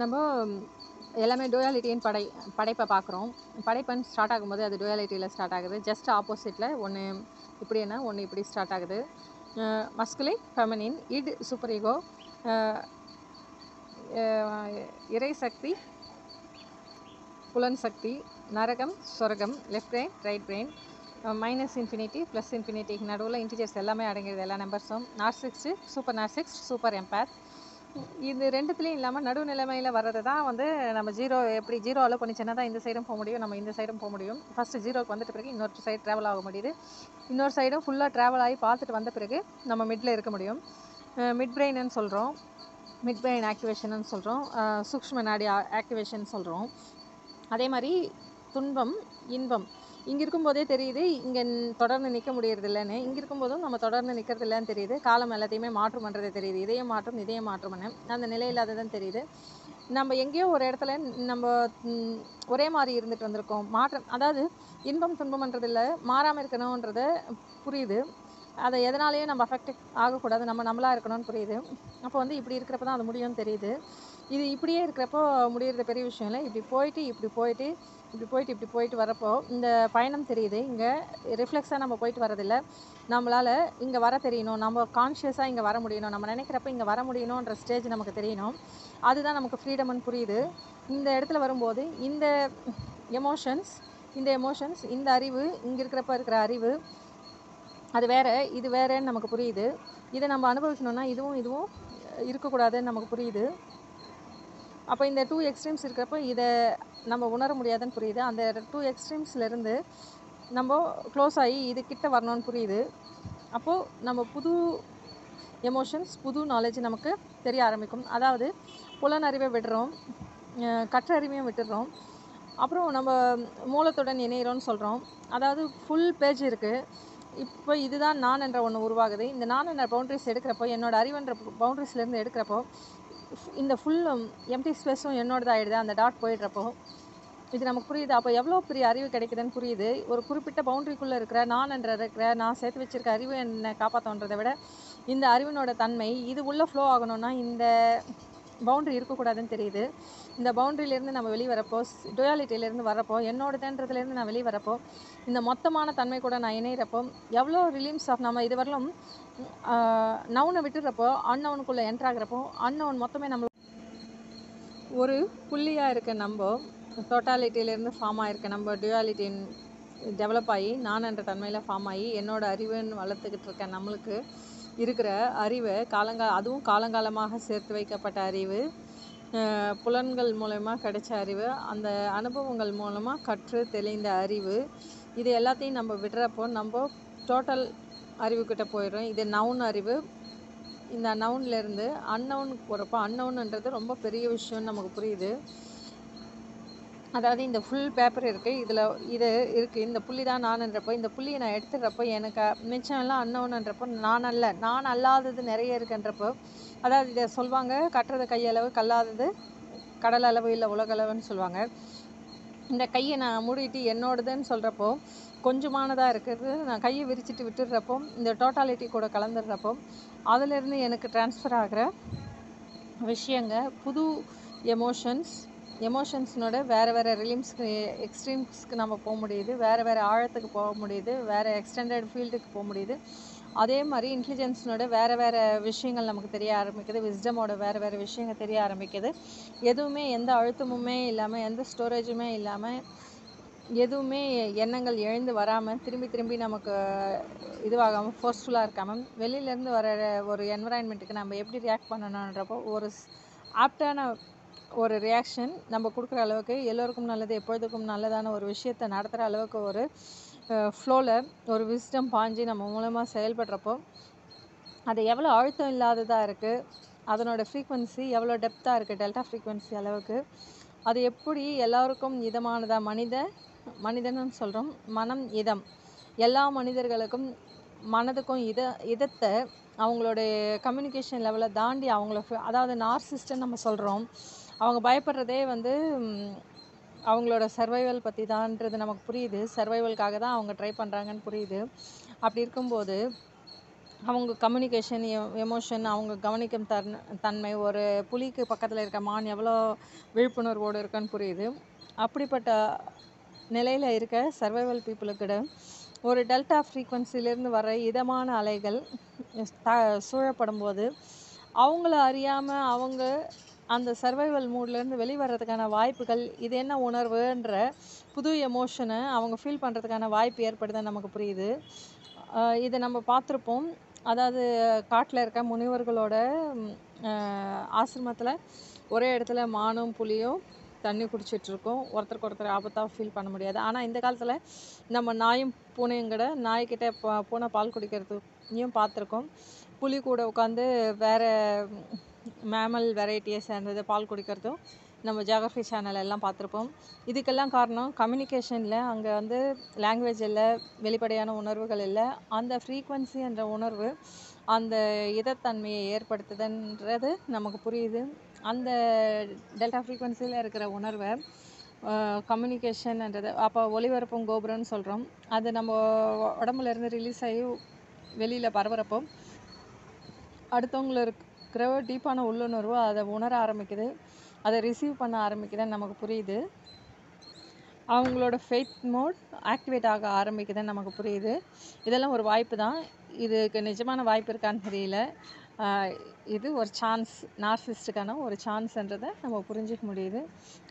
நம்ம எல்லாமே டோயாலிட்டியின் படை படைப்பை பார்க்குறோம். படைப்பன் ஸ்டார்ட் ஆகும்போது அது டோயாலிட்டியில் ஸ்டார்ட் ஆகுது. ஜஸ்ட் ஆப்போசிட்டில் ஒன்று இப்படின்னா ஒன்று இப்படி ஸ்டார்ட் ஆகுது. Masculine feminine id super ego இறை சக்தி புலன் சக்தி நரகம் சொர்க்கம் left brain right brain minus infinity plus infinity நடுவில் இன்டிஜர்ஸ் எல்லாமே அடங்கிடுது எல்லா நம்பர்ஸும் narcissist super narcissist super empath இது ரெண்டுத்துலேயும் இல்லாமல் நடுநிலைமையில் வர்றது தான் வந்து நம்ம ஜீரோ எப்படி ஜீரோ அலோ பண்ணிச்சுன்னா தான் இந்த சைடும் போக முடியும் நம்ம இந்த சைடும் போக முடியும். ஃபஸ்ட்டு ஜீரோக்கு வந்துட்டு பிறகு இன்னொரு சைடு ட்ராவல் ஆக முடியுது. இன்னொரு சைடும் ஃபுல்லாக ட்ராவல் ஆகி பார்த்துட்டு வந்த பிறகு நம்ம மிட்டில் இருக்க முடியும். மிட் பிரெயின்னு சொல்கிறோம் மிட் பிரெயின் ஆக்டிவேஷன்னு சொல்கிறோம் சூக்ஷ்ம நாடி ஆக்டிவேஷன் சொல்கிறோம் அதே மாதிரி துன்பம் இன்பம். இங்கே இருக்கும்போதே தெரியுது இங்கே தொடர்ந்து நிற்க முடியறது இல்லைன்னு இங்கே இருக்கும்போதும் நம்ம தொடர்ந்து நிற்கிறது இல்லைன்னு தெரியுது. காலம் எல்லாத்தையுமே மாற்றம் பண்ணுறது தெரியுது. இதயம் மாற்றம் இதயம் மாற்றம்னு அந்த நிலை தெரியுது. நம்ம எங்கேயோ ஒரு இடத்துல நம்ம ஒரே மாதிரி இருந்துட்டு வந்திருக்கோம். மாற்றம் அதாவது இன்பம் துன்பம்ன்றது இல்லை மாறாமல் இருக்கணுன்றது புரியுது. அதை எதனாலேயும் நம்ம அஃபெக்ட் ஆகக்கூடாது. நம்ம நம்மளாக இருக்கணும்னு புரியுது. அப்போ வந்து இப்படி இருக்கிறப்ப தான் அது முடியும்னு தெரியுது. இது இப்படியே இருக்கிறப்போ முடிகிறது பெரிய விஷயம் இல்லை. இப்படி போயிட்டு இப்படி போயிட்டு இப்படி போயிட்டு இப்படி போயிட்டு வரப்போ இந்த பயணம் தெரியுது. இங்கே ரிஃப்ளெக்ஸாக நம்ம போயிட்டு வரதில்லை. நம்மளால் இங்கே வர தெரியணும். நம்ம கான்ஷியஸாக இங்கே வர முடியணும். நம்ம நினைக்கிறப்ப இங்கே வர முடியணுன்ற ஸ்டேஜ் நமக்கு தெரியணும். அதுதான் நமக்கு ஃப்ரீடம்னு புரியுது. இந்த இடத்துல வரும்போது இந்த எமோஷன்ஸ் இந்த எமோஷன்ஸ் இந்த அறிவு இங்கே இருக்கிறப்ப இருக்கிற அறிவு அது வேற இது வேறேன்னு நமக்கு புரியுது. இதை நம்ம அனுபவிக்கணும்னா இதுவும் இதுவும் இருக்கக்கூடாதுன்னு நமக்கு புரியுது. அப்போ இந்த டூ எக்ஸ்ட்ரீம்ஸ் இருக்கிறப்போ இதை நம்ம உணர முடியாதுன்னு புரியுது. அந்த டூ எக்ஸ்ட்ரீம்ஸ்லேருந்து நம்ம க்ளோஸ் ஆகி இது கிட்ட வரணும்னு புரியுது. அப்போது நம்ம புது எமோஷன்ஸ் புது நாலேஜ் நமக்கு தெரிய ஆரம்பிக்கும். அதாவது புலனறிவை விடுறோம் கற்றறிவையும் விட்டுடுறோம் அப்புறம் நம்ம மூலத்துடன் இணையிறோம்னு சொல்கிறோம் அதாவது ஃபுல் பேஜ் இருக்குது இப்போ இதுதான் நான் என்ற ஒன்று உருவாகுது. இந்த நான் என்ற பவுண்ட்ரிஸ் எடுக்கிறப்போ என்னோடய அறிவுன்ற பவுண்ட்ரிஸ்லேருந்து எடுக்கிறப்போ இந்த ஃபுல் எம்டி ஸ்பேஸும் என்னோடதாகிடுது அந்த டாட் போயிடுறப்போ இது நமக்கு புரியுது? அப்போ எவ்வளோ பெரிய அறிவு கிடைக்குதுன்னு புரியுது. ஒரு குறிப்பிட்ட பவுண்டரிக்குள்ளே இருக்கிற நான் என்ற இருக்கிற நான் சேர்த்து வச்சிருக்க அறிவு என்னை காப்பாற்றன்றதை விட இந்த அறிவினோட தன்மை இது உள்ளே ஃப்ளோ ஆகணும்னா இந்த பவுண்டரி இருக்கக்கூடாதுன்னு தெரியுது. இந்த பவுண்டரியிலேருந்து நம்ம வெளியே வரப்போ டொயாலிட்டியிலேருந்து வரப்போ என்னோடதுன்றதுலேருந்து நான் வெளியே வரப்போ இந்த மொத்தமான தன்மை கூட நான் இணையிறப்போ எவ்வளோ ரிலீம்ஸ் ஆஃப் நம்ம இதுவரையிலும் நவுனை விட்டுறப்போ அன்னவனுக்குள்ளே என்ட்ராகிறப்போ அன்னவன் மொத்தமே நம்ம ஒரு புள்ளியாக இருக்க நம்ம டோட்டாலிட்டியிலேருந்து ஃபார்ம் ஆகிருக்க நம்ம டியூவாலிட்டின் டெவலப் ஆகி நான் என்ற தன்மையில் ஃபார்ம் ஆகி என்னோடய அறிவுன்னு வளர்த்துக்கிட்டு இருக்க நம்மளுக்கு இருக்கிற அறிவை காலங்கா அதுவும் காலங்காலமாக சேர்த்து வைக்கப்பட்ட அறிவு புலன்கள் மூலயமா கிடைச்ச அறிவு அந்த அனுபவங்கள் மூலமாக கற்று தெளிந்த அறிவு இது எல்லாத்தையும் நம்ம விடுறப்போ நம்ம டோட்டல் அறிவுக்கிட்ட போயிடுறோம். இது நவுன் அறிவு. இந்த நவுன்லேருந்து அன்னவுனுக்கு போகிறப்போ அன்னவுன்ன்றது ரொம்ப பெரிய விஷயம்னு நமக்கு புரியுது. அதாவது இந்த ஃபுல் பேப்பர் இருக்குது இதில் இது இருக்குது இந்த புள்ளி தான் நானுன்றப்போ இந்த புள்ளியை நான் எடுத்துடுறப்போ எனக்கு மிச்சம்லாம் எல்லாம் நான் அல்ல. நான் அல்லாதது நிறைய இருக்குன்றப்போ அதாவது இதை சொல்லுவாங்க கட்டுறது கையளவு கல்லாதது கடல் அளவு இல்லை உலக அளவுன்னு சொல்லுவாங்க இந்த கையை நான் மூடிட்டு என்னோடதுன்னு சொல்கிறப்போ கொஞ்சமானதாக இருக்கிறது நான் கையை விரிச்சிட்டு விட்டுடுறப்போ இந்த டோட்டாலிட்டி கூட கலந்துடுறப்போ அதிலிருந்து எனக்கு ட்ரான்ஸ்ஃபர் ஆகிற விஷயங்க புது எமோஷன்ஸ் எமோஷன்ஸ்னோட வேறு வேறு ரிலீம்ஸ்க்கு எக்ஸ்ட்ரீம்ஸ்க்கு நம்ம போக முடியுது. வேறு வேறு ஆழத்துக்கு போக முடியுது. வேறு எக்ஸ்டெண்டட் ஃபீல்டுக்கு போக முடியுது. அதே மாதிரி இன்டெலிஜென்ஸ்னோட வேறு வேறு விஷயங்கள் நமக்கு தெரிய ஆரம்பிக்குது. விஸ்டமோட வேறு வேறு விஷயங்கள் தெரிய ஆரம்பிக்குது. எதுவுமே எந்த அழுத்தமுமே இல்லாமல் எந்த ஸ்டோரேஜுமே இல்லாமல் எதுவுமே எண்ணங்கள் எழுந்து வராமல் திரும்பி திரும்பி நமக்கு இதுவாகாமல் ஃபோர்ஸ்ஃபுல்லாக இருக்காமல் வெளியிலேருந்து வர ஒரு என்வரான்மெண்ட்டுக்கு நம்ம எப்படி ரியாக்ட் பண்ணணுன்றப்போ ஒரு ஆப்டான ஒரு ரியாக்ஷன் நம்ம கொடுக்குற அளவுக்கு எல்லோருக்கும் நல்லது எப்பொழுதுக்கும் நல்லதான ஒரு விஷயத்தை நடத்துகிற அளவுக்கு ஒரு ஃப்ளோவில் ஒரு விஸ்டம் பாஞ்சு நம்ம மூலமாக செயல்படுறப்போ அது எவ்வளோ அழுத்தம் இல்லாததாக இருக்குது அதனோட ஃப்ரீக்வன்சி எவ்வளோ டெப்த்தாக இருக்குது டெல்டா ஃப்ரீக்வன்சி அளவுக்கு அது எப்படி எல்லாருக்கும் இதமானதாக மனித மனிதன்னு சொல்கிறோம் மனம் இதம். எல்லா மனிதர்களுக்கும் மனதுக்கும் இத இதத்தை அவங்களுடைய கம்யூனிகேஷன் லெவலை தாண்டி அவங்கள அதாவது நார்சிஸ்ட்னு நம்ம சொல்கிறோம் அவங்க பயப்படுறதே வந்து அவங்களோட சர்வைவல் பற்றி தான்ன்றது நமக்கு புரியுது. சர்வைவல்காக தான் அவங்க ட்ரை பண்ணுறாங்கன்னு புரியுது. அப்படி இருக்கும்போது அவங்க கம்யூனிகேஷன் எமோஷன் e-, அவங்க கவனிக்கும் தன் தன்மை ஒரு புலிக்கு பக்கத்தில் இருக்க மான் எவ்வளோ விழிப்புணர்வோடு இருக்குன்னு புரியுது. அப்படிப்பட்ட நிலையில் இருக்க சர்வைவல் பீப்புளுக்கிட ஒரு டெல்டா ஃப்ரீக்குவன்சிலேருந்து வர இதமான அலைகள் த சூழப்படும் போது அவங்கள அறியாமல் அவங்க அந்த சர்வைவல் மூட்லேருந்து வெளிவரதுக்கான வாய்ப்புகள் இது என்ன உணர்வுன்ற புது எமோஷனை அவங்க ஃபீல் பண்ணுறதுக்கான வாய்ப்பு ஏற்படுதுன்னு நமக்கு புரியுது. இதை நம்ம பார்த்துருப்போம். அதாவது காட்டில் இருக்க முனிவர்களோட ஆசிரமத்தில் ஒரே இடத்துல மானும் புலியும் தண்ணி குடிச்சிட்ருக்கோம் ஒருத்தருக்கு ஒருத்தர் ஆபத்தாக ஃபீல் பண்ண முடியாது. ஆனால் இந்த காலத்தில் நம்ம நாயும் பூனையும் கூட நாய்கிட்ட ப- பூனை பால் குடிக்கிறதையும் பார்த்துருக்கோம். புலி கூட உட்காந்து வேறு மேமல் வெரைட்டியை சேர்ந்தது பால் குடிக்கிறதும் நம்ம ஜியாகிரஃபி சேனல் எல்லாம் பார்த்துருப்போம். இதுக்கெல்லாம் காரணம் கம்யூனிகேஷனில் அங்கே வந்து லாங்குவேஜ் இல்லை வெளிப்படையான உணர்வுகள் இல்லை. அந்த ஃப்ரீக்வன்சி என்ற உணர்வு அந்த இதத்தன்மையை ஏற்படுத்துதுன்றது நமக்கு புரியுது. அந்த டெல்டா ஃப்ரீக்வன்சியில் இருக்கிற உணர்வை கம்யூனிகேஷன்ன்றது அப்போ ஒளிபரப்பும் கோபுரம்னு சொல்கிறோம் அது நம்ம உடம்புல இருந்து ரிலீஸ் ஆகி வெளியில் பரவுறப்போ அடுத்தவங்கள இருக்கிற டீப்பான உள்ளுணர்வு அதை உணர ஆரம்பிக்குது. அதை ரிசீவ் பண்ண ஆரம்பிக்குதுன்னு நமக்கு புரியுது. அவங்களோட ஃபெய்த் மோட் ஆக்டிவேட் ஆக ஆரம்பிக்குதுன்னு நமக்கு புரியுது. இதெல்லாம் ஒரு வாய்ப்பு தான். இதுக்கு நிஜமான வாய்ப்பு இருக்கான்னு தெரியல. இது ஒரு சான்ஸ் நார்சிஸ்ட்டுக்கான ஒரு சான்ஸ்ன்றதை நம்ம புரிஞ்சிக்க முடியுது.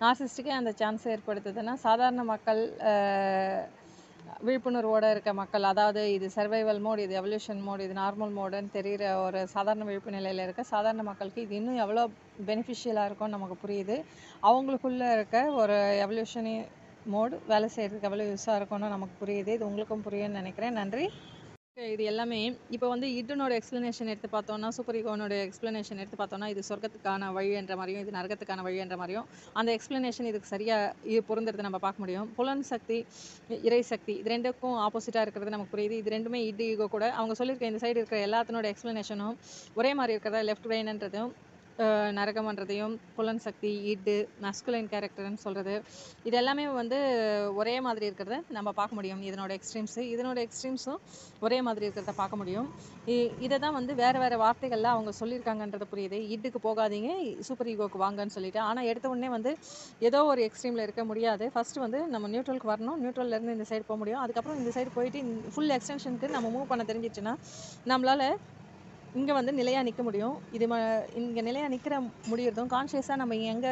நார்சிஸ்ட்டுக்கே அந்த சான்ஸ் ஏற்படுத்துதுன்னா சாதாரண மக்கள் விழிப்புணர்வோட இருக்க மக்கள் அதாவது இது சர்வைவல் மோட் இது எவல்யூஷன் மோட் இது நார்மல் மோடுன்னு தெரிகிற ஒரு சாதாரண விழிப்பு நிலையில் இருக்க சாதாரண மக்களுக்கு இது இன்னும் எவ்வளோ பெனிஃபிஷியலாக இருக்கும்னு நமக்கு புரியுது. அவங்களுக்குள்ள இருக்க ஒரு எவல்யூஷனி மோடு வேலை செய்கிறதுக்கு எவ்வளோ யூஸாக இருக்கும்னு நமக்கு புரியுது. இது உங்களுக்கும் புரியும்னு நினைக்கிறேன். நன்றி. இது எல்லாமே இப்போ வந்து இட்டனோட எக்ஸ்ப்ளனேஷன் எடுத்து பார்த்தோம்னா சூப்பர் ஈகோனோட எக்ஸ்ப்ளனேஷன் எடுத்து பார்த்தோம்னா இது சொர்க்கத்துக்கான வழி என்ற மாதிரியும் இது நரகத்துக்கான வழி என்ற மாதிரியும் அந்த எக்ஸ்ப்ளனேஷன் இதுக்கு சரியாக இது பொருந்துறது நம்ம பார்க்க முடியும். புலன் சக்தி இறை சக்தி இது ரெண்டுக்கும் ஆப்போசிட்டாக இருக்கிறது நமக்கு புரியுது. இது ரெண்டுமே இட் ஈகோ கூட. அவங்க சொல்லியிருக்க இந்த சைடு இருக்கிற எல்லாத்தினோட எக்ஸ்ப்ளனேஷனும் ஒரே மாதிரி இருக்கிறதா லெஃப்ட் பிரெயின்ன்றதும் நரகம்ன்றதையும் புலன் சக்தி ஈட்டு மஸ்குலைன் கேரக்டர்னு சொல்கிறது இது எல்லாமே வந்து ஒரே மாதிரி இருக்கிறத நம்ம பார்க்க முடியும். இதனோட எக்ஸ்ட்ரீம்ஸு இதனோட எக்ஸ்ட்ரீம்ஸும் ஒரே மாதிரி இருக்கிறத பார்க்க முடியும். இ- இதை தான் வந்து வேறு வேறு வார்த்தைகளில் அவங்க சொல்லியிருக்காங்கன்றது புரியுது. ஈட்டுக்கு போகாதீங்க சூப்பர் ஈகோக்கு வாங்கன்னு சொல்லிட்டு. ஆனால் எடுத்த உடனே வந்து ஏதோ ஒரு எக்ஸ்ட்ரீமில் இருக்க முடியாது. ஃபஸ்ட்டு வந்து நம்ம நியூட்ரலுக்கு வரணும். நியூட்ரல்லேருந்து இந்த சைடு போக முடியும். அதுக்கப்புறம் இந்த சைடு போயிட்டு ஃபுல் எக்ஸ்டென்ஷனுக்கு நம்ம மூவ் பண்ண தெரிஞ்சிச்சுன்னா நம்மளால் இங்கே வந்து நிலையாக நிற்க முடியும். இது ம இங்கே நிலையாக நிற்கிற முடியறதும் கான்ஷியஸாக நம்ம எங்கே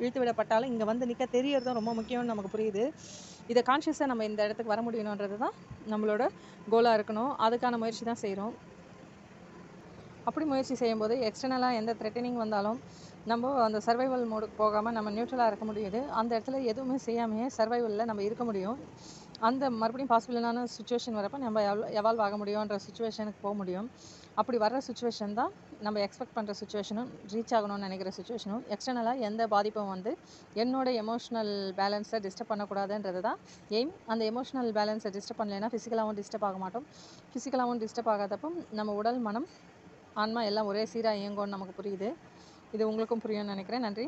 இழுத்து விடப்பட்டாலும் இங்கே வந்து நிற்க தெரியறதும் ரொம்ப முக்கியம்னு நமக்கு புரியுது. இதை கான்ஷியஸாக நம்ம இந்த இடத்துக்கு வர முடியணுன்றது தான் நம்மளோட கோலாக இருக்கணும். அதுக்கான முயற்சி தான் செய்கிறோம் அப்படி முயற்சி செய்யும்போது எக்ஸ்டர்னலாக எந்த த்ரெட்டனிங் வந்தாலும் நம்ம அந்த சர்வைவல் மோடுக்கு போகாமல் நம்ம நியூட்ரலாக இருக்க முடியுது. அந்த இடத்துல எதுவுமே செய்யாமையே சர்வைவலில் நம்ம இருக்க முடியும். அந்த மறுபடியும் பாசிபிளான சுச்சுவேஷன் வரப்போ நம்ம எவால்வ் ஆக முடியுன்ற சுச்சுவேஷனுக்கு போக முடியும். அப்படி வர்ற சுச்சுவேஷன் தான் நம்ம எக்ஸ்பெக்ட் பண்ணுற சுச்சுவேஷனும் ரீச் ஆகணும்னு நினைக்கிற சுச்சுவேஷனும் எக்ஸ்டர்னலாக எந்த பாதிப்பும் வந்து என்னோட எமோஷ்னல் பேலன்ஸை டிஸ்டர்ப் பண்ணக்கூடாதுன்றது தான் எய்ம் அந்த எமோஷனல் பேலன்ஸை டிஸ்டர்ப் பண்ணலைன்னா ஃபிசிக்கலாகவும் டிஸ்டர்ப் ஆக மாட்டோம். ஃபிசிக்கலாகவும் டிஸ்டர்ப் ஆகாதப்போ நம்ம உடல் மனம் ஆன்மா எல்லாம் ஒரே சீராக இயங்கும்னு நமக்கு புரியுது. இது உங்களுக்கும் புரியும்னு நினைக்கிறேன். நன்றி.